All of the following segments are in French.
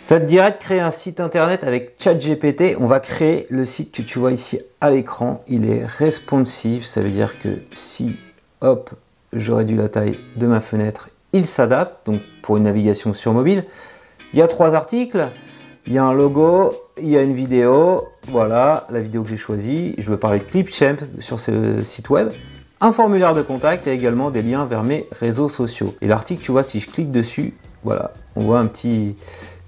Ça te dirait de créer un site internet avec ChatGPT. On va créer le site que tu vois ici à l'écran. Il est responsive, ça veut dire que si, hop, je réduis la taille de ma fenêtre, il s'adapte, donc pour une navigation sur mobile. Il y a trois articles, il y a un logo, il y a une vidéo, voilà la vidéo que j'ai choisie. Je veux parler de Clipchamp sur ce site web. Un formulaire de contact et également des liens vers mes réseaux sociaux. Et l'article, tu vois, si je clique dessus, voilà, on voit un petit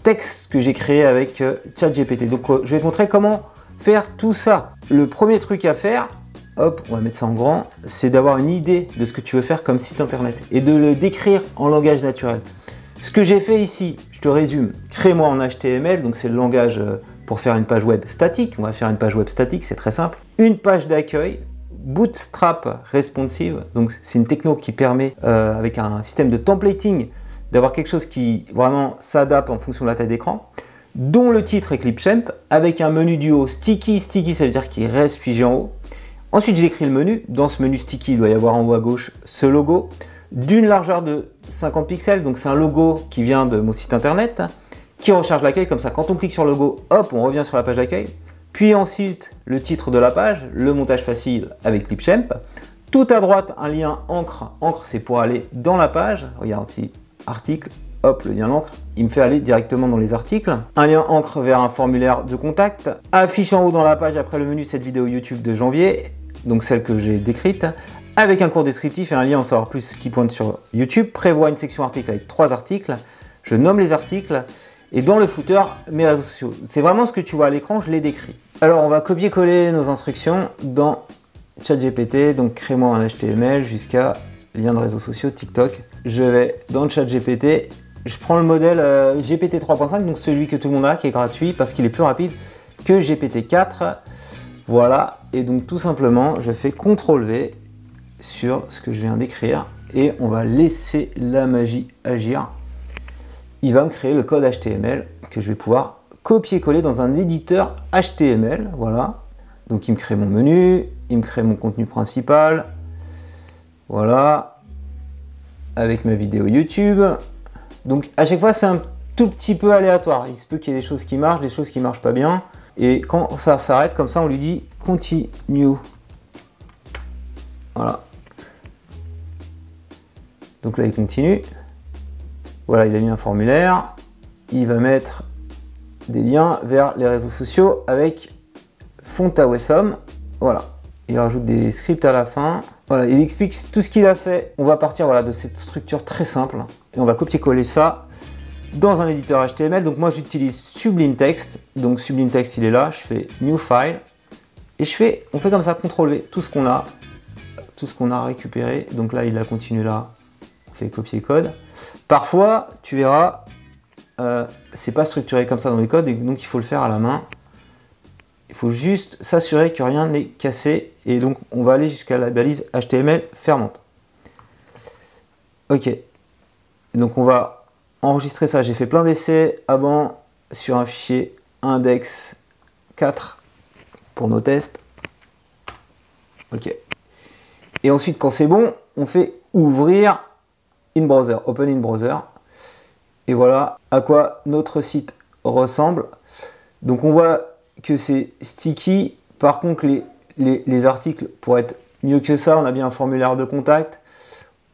texte que j'ai créé avec euh, ChatGPT. Donc euh, je vais te montrer comment faire tout ça. Le premier truc à faire, hop, on va mettre ça en grand, c'est d'avoir une idée de ce que tu veux faire comme site internet et de le décrire en langage naturel. Ce que j'ai fait ici, je te résume, crée-moi en HTML, donc c'est le langage euh, pour faire une page web statique. On va faire une page web statique, c'est très simple. Une page d'accueil, Bootstrap responsive, donc c'est une techno qui permet, avec un système de templating, d'avoir quelque chose qui vraiment s'adapte en fonction de la taille d'écran, dont le titre est Clipchamp, avec un menu du haut sticky, sticky ça veut dire qu'il reste figé en haut. Ensuite j'ai écrit le menu, dans ce menu sticky il doit y avoir en haut à gauche ce logo, d'une largeur de 50 pixels, donc c'est un logo qui vient de mon site internet, qui recharge l'accueil, comme ça quand on clique sur le logo, hop, on revient sur la page d'accueil, puis ensuite le titre de la page, le montage facile avec Clipchamp, tout à droite un lien encre, encre c'est pour aller dans la page, regarde ici, article, hop, le lien encre, il me fait aller directement dans les articles. Un lien encre vers un formulaire de contact. Affiche en haut dans la page après le menu cette vidéo YouTube de janvier, donc celle que j'ai décrite, avec un cours descriptif et un lien en savoir plus qui pointe sur YouTube. Prévoit une section article avec trois articles. Je nomme les articles et dans le footer, mes réseaux sociaux. C'est vraiment ce que tu vois à l'écran, je l'ai décrit. Alors on va copier-coller nos instructions dans ChatGPT, donc crée-moi un HTML jusqu'à lien de réseaux sociaux, TikTok. Je vais dans le chat GPT, je prends le modèle euh, GPT 3.5, donc celui que tout le monde a, qui est gratuit, parce qu'il est plus rapide que GPT 4. Voilà, et donc tout simplement, je fais CTRL V sur ce que je viens d'écrire, et on va laisser la magie agir. Il va me créer le code HTML que je vais pouvoir copier-coller dans un éditeur HTML, voilà. Donc il me crée mon menu, il me crée mon contenu principal, voilà. Avec ma vidéo YouTube. Donc à chaque fois, c'est un tout petit peu aléatoire. Il se peut qu'il y ait des choses qui marchent, des choses qui marchent pas bien. Et quand ça s'arrête comme ça, on lui dit continue. Voilà. Donc là, il continue. Voilà, il a mis un formulaire. Il va mettre des liens vers les réseaux sociaux avec Fontawesom. Voilà. Il rajoute des scripts à la fin. Voilà, il explique tout ce qu'il a fait. On va partir voilà, de cette structure très simple et on va copier-coller ça dans un éditeur HTML. Donc moi j'utilise Sublime Text. Donc Sublime Text il est là, je fais New File et je fais, on fait comme ça, CTRL V, tout ce qu'on a, tout ce qu'on a récupéré. Donc là il a continué là, on fait copier code. Parfois tu verras, euh, c'est pas structuré comme ça dans les codes et donc il faut le faire à la main. Il faut juste s'assurer que rien n'est cassé et donc on va aller jusqu'à la balise HTML fermante. Ok, donc on va enregistrer ça. J'ai fait plein d'essais avant sur un fichier index 4 pour nos tests. Ok. Et ensuite, quand c'est bon, on fait ouvrir in browser, open in browser. Et voilà à quoi notre site ressemble. Donc on voit que c'est sticky. Par contre, les, les, articles, pour être mieux que ça, on a bien un formulaire de contact,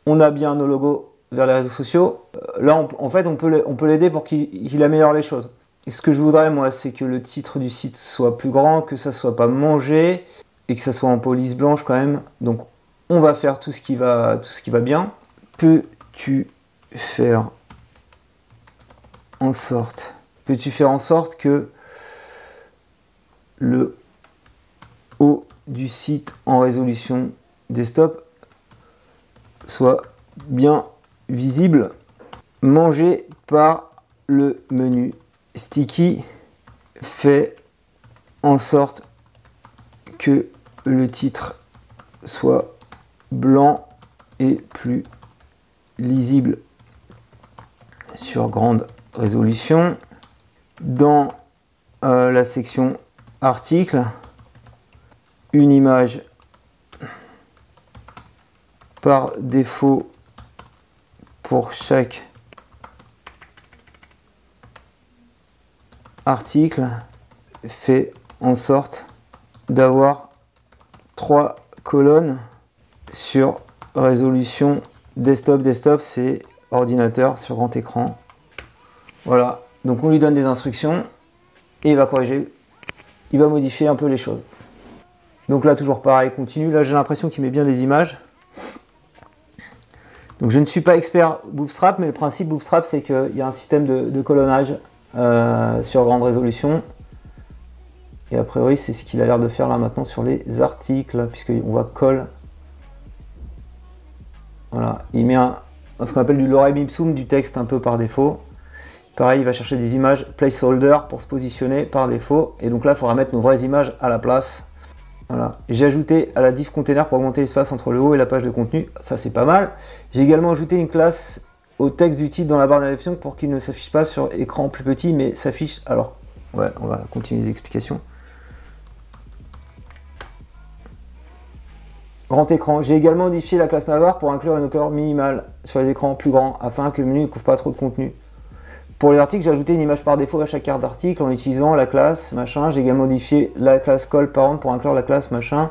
on a bien nos logos vers les réseaux sociaux. Euh, là, en fait, on peut l'aider pour qu'il améliore les choses. Et ce que je voudrais, moi, c'est que le titre du site soit plus grand, que ça soit pas mangé et que ça soit en police blanche quand même. Donc, on va faire tout ce qui va, tout ce qui va bien. Peux-tu faire en sorte, peux-tu faire en sorte que le du site en résolution desktop soit bien visible, mangé par le menu sticky fait en sorte que le titre soit blanc et plus lisible sur grande résolution. Dans euh, la section article, une image par défaut pour chaque article fait en sorte d'avoir trois colonnes sur résolution desktop. Desktop, c'est ordinateur sur grand écran. Voilà, donc on lui donne des instructions et il va corriger, il va modifier un peu les choses. Donc là, toujours pareil, continue. Là, j'ai l'impression qu'il met bien des images. Donc je ne suis pas expert Bootstrap, mais le principe Bootstrap, c'est qu'il y a un système de, colonnage euh, sur grande résolution. Et a priori, c'est ce qu'il a l'air de faire là maintenant sur les articles, puisqu'on va coll. Voilà, il met ce qu'on appelle du lorem ipsum, du texte un peu par défaut. Pareil, il va chercher des images placeholder pour se positionner par défaut. Et donc là, il faudra mettre nos vraies images à la place. Voilà. J'ai ajouté à la div container pour augmenter l'espace entre le haut et la page de contenu. Ça, c'est pas mal. J'ai également ajouté une classe au texte du titre dans la barre d'inscription pour qu'il ne s'affiche pas sur écran plus petit, mais s'affiche. Alors, ouais, on va continuer les explications. Grand écran. J'ai également modifié la classe Navarre pour inclure une hauteur minimale sur les écrans plus grands afin que le menu ne couvre pas trop de contenu. Pour les articles, j'ai ajouté une image par défaut à chaque carte d'article en utilisant la classe machin. J'ai également modifié la classe call parent pour inclure la classe machin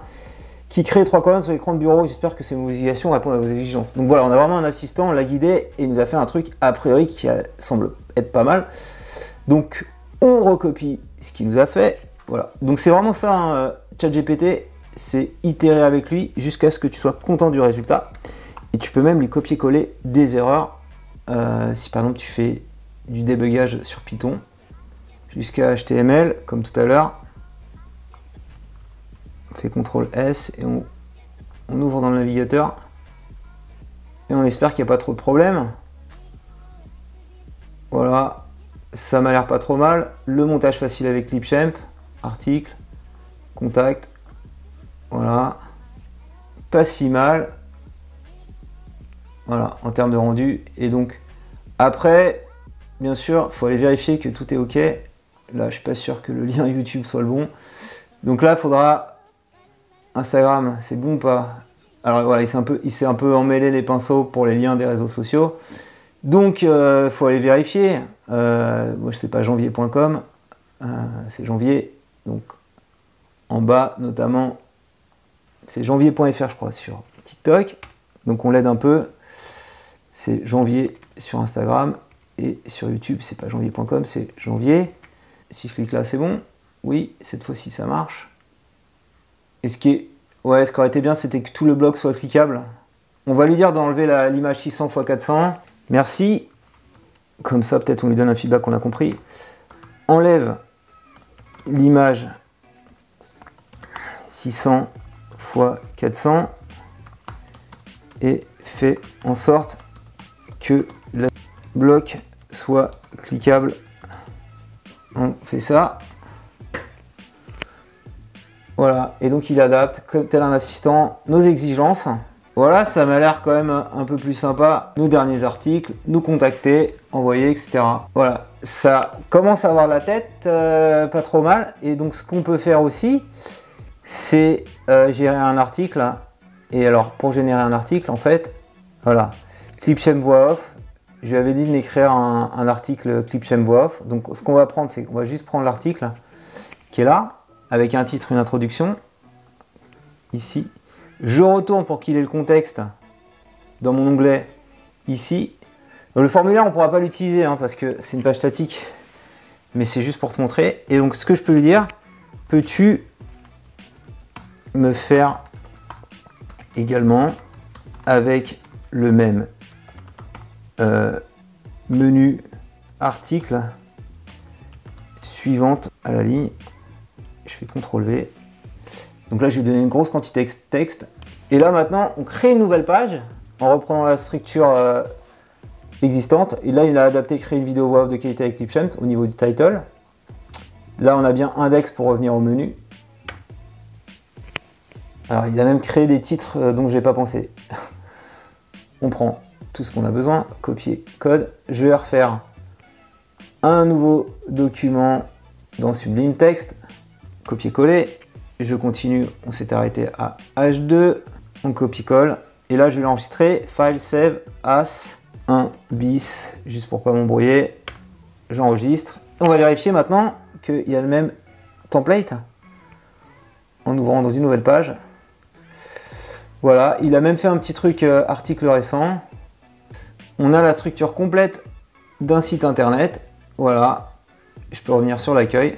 qui crée trois colonnes sur l'écran de bureau. J'espère que ces modifications répondent à vos exigences. Donc voilà, on a vraiment un assistant, on l'a guidé et il nous a fait un truc a priori qui semble être pas mal. Donc on recopie ce qu'il nous a fait. Voilà. Donc c'est vraiment ça, hein, euh, ChatGPT c'est itérer avec lui jusqu'à ce que tu sois content du résultat. Et tu peux même lui copier-coller des erreurs. Euh, si par exemple tu fais du débugage sur Python jusqu'à HTML, comme tout à l'heure, on fait CTRL S et on, ouvre dans le navigateur. Et on espère qu'il n'y a pas trop de problèmes. Voilà, ça m'a l'air pas trop mal. Le montage facile avec Clipchamp, article, contact, voilà. Pas si mal. Voilà, en termes de rendu. Et donc, après, bien sûr, il faut aller vérifier que tout est OK. Là, je suis pas sûr que le lien YouTube soit le bon. Donc là, il faudra Instagram, c'est bon ou pas? Alors voilà, il s'est un, peu, un peu emmêlé les pinceaux pour les liens des réseaux sociaux. Donc, il euh, faut aller vérifier. Euh, moi, je sais pas, janvier.com. Euh, c'est janvier. Donc, en bas, notamment, c'est janvier.fr, je crois, sur TikTok. Donc on l'aide un peu. C'est janvier sur Instagram. Et sur YouTube, c'est pas janvier.com, c'est janvier. Si je clique là, c'est bon. Oui, cette fois-ci, ça marche. Et ce qui est. Ouais, ce qui aurait été bien, c'était que tout le blog soit cliquable. On va lui dire d'enlever l'image 600 x 400. Merci. Comme ça, peut-être on lui donne un feedback qu'on a compris. Enlève l'image 600 fois 400 et fait en sorte que le bloc soit cliquable. On fait ça. Voilà, et donc il adapte, comme tel un assistant, nos exigences. Voilà, ça m'a l'air quand même un peu plus sympa. Nos derniers articles, nous contacter, envoyer, etc. Voilà, ça commence à avoir la tête, euh, pas trop mal. Et donc ce qu'on peut faire aussi, c'est euh, gérer un article. Et alors, pour générer un article, en fait, voilà, Clipchamp voix off. Je lui avais dit de m'écrire un, article Clipchamp voix off. Donc, ce qu'on va prendre, c'est qu'on va juste prendre l'article qui est là, avec un titre, une introduction, ici. Je retourne pour qu'il ait le contexte dans mon onglet ici. le formulaire, on ne pourra pas l'utiliser hein, parce que c'est une page statique, mais c'est juste pour te montrer. Et donc, ce que je peux lui dire, peux-tu me faire également avec le même euh, menu article suivante à la ligne. Je fais CTRL V. Donc là, je vais donner une grosse quantité de texte. Et là, maintenant, on crée une nouvelle page en reprenant la structure euh, existante. Et là, il a adapté créer une vidéo voix de qualité avec Clipchamp au niveau du title. Là, on a bien index pour revenir au menu. Alors, il a même créé des titres euh, dont je n'ai pas pensé. On prend tout ce qu'on a besoin, copier code. Je vais refaire un nouveau document dans Sublime Text, copier-coller. Je continue, on s'est arrêté à H2, on copie-colle. Et là, je vais l'enregistrer, file save as 1 bis, juste pour pas m'embrouiller. J'enregistre. On va vérifier maintenant qu'il y a le même template en ouvrant dans une nouvelle page. Voilà, il a même fait un petit truc euh, article récent. On a la structure complète d'un site internet. Voilà, je peux revenir sur l'accueil.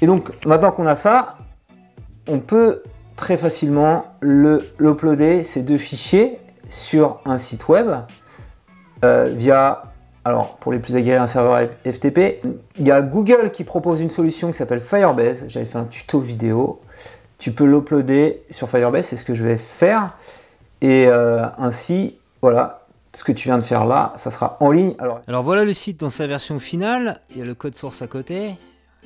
Et donc maintenant qu'on a ça, on peut très facilement l'uploader, ces deux fichiers, sur un site web euh, via, alors pour les plus aguerris, un serveur FTP. Il y a Google qui propose une solution qui s'appelle Firebase. J'avais fait un tuto vidéo. Tu peux l'uploader sur Firebase, c'est ce que je vais faire. Et euh, ainsi, voilà, ce que tu viens de faire là, ça sera en ligne. Alors, voilà le site dans sa version finale. Il y a le code source à côté.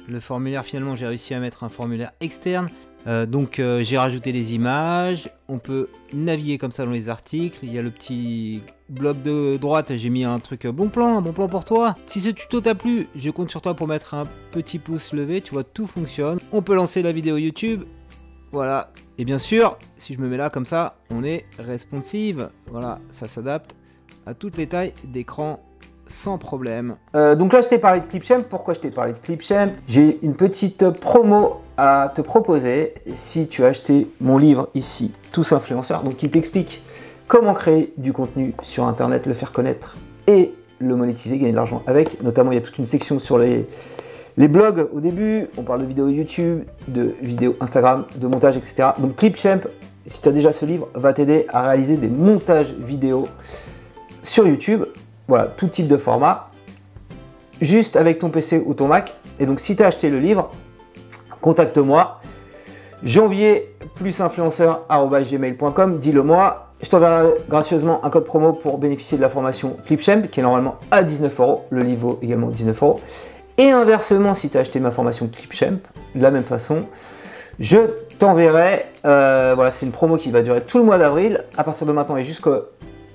Le formulaire, finalement, j'ai réussi à mettre un formulaire externe. Euh, donc euh, j'ai rajouté des images, on peut naviguer comme ça dans les articles, il y a le petit bloc de droite, j'ai mis un truc euh, bon plan, bon plan pour toi. Si ce tuto t'a plu, je compte sur toi pour mettre un petit pouce levé, tu vois tout fonctionne. On peut lancer la vidéo YouTube, voilà. Et bien sûr, si je me mets là comme ça, on est responsive, voilà, ça s'adapte à toutes les tailles d'écran sans problème. donc là, je t'ai parlé de Clipchamp. Pourquoi je t'ai parlé de Clipchamp J'ai une petite promo à te proposer si tu as acheté mon livre ici, Tous influenceurs, donc qui t'explique comment créer du contenu sur Internet, le faire connaître et le monétiser, gagner de l'argent avec. Notamment, il y a toute une section sur les blogs au début. On parle de vidéos YouTube, de vidéos Instagram, de montage, etc. Donc Clipchamp, si tu as déjà ce livre, va t'aider à réaliser des montages vidéo sur YouTube. Voilà, tout type de format, juste avec ton PC ou ton Mac. Et donc, si tu as acheté le livre, contacte-moi. Janvier plus influenceur.gmail.com, dis-le moi. Je t'enverrai gracieusement un code promo pour bénéficier de la formation Clipchamp qui est normalement à 19 euros. Le livre vaut également 19 euros. Et inversement, si tu as acheté ma formation Clipchamp, de la même façon, je t'enverrai. Euh, voilà, c'est une promo qui va durer tout le mois d'avril. À partir de maintenant et jusqu'au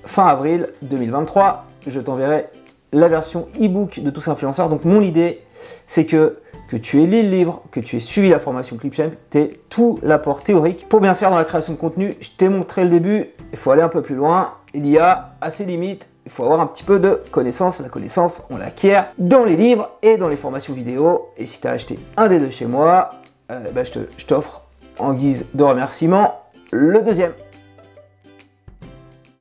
fin avril 2023, je t'enverrai la version e-book de tous influenceurs. Donc, mon idée, c'est que que tu aies lu le livre, que tu aies suivi la formation Clipchamp, tu es tout l'apport théorique. Pour bien faire dans la création de contenu, je t'ai montré le début, il faut aller un peu plus loin. Il y a assez limites, il faut avoir un petit peu de connaissance. La connaissance, on l'acquiert dans les livres et dans les formations vidéo. Et si tu as acheté un des deux chez moi, euh, bah, je t'offre en guise de remerciement le deuxième.